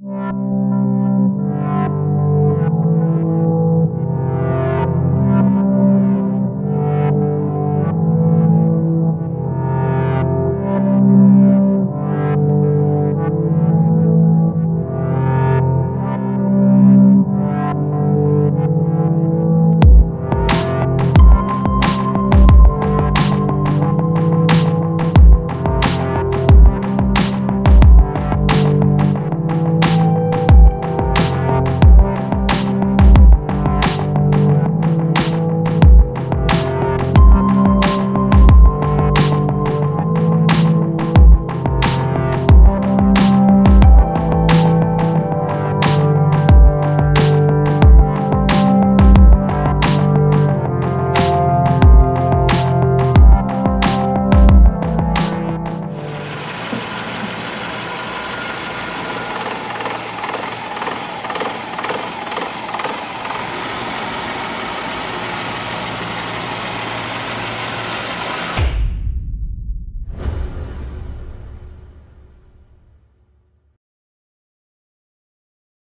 Música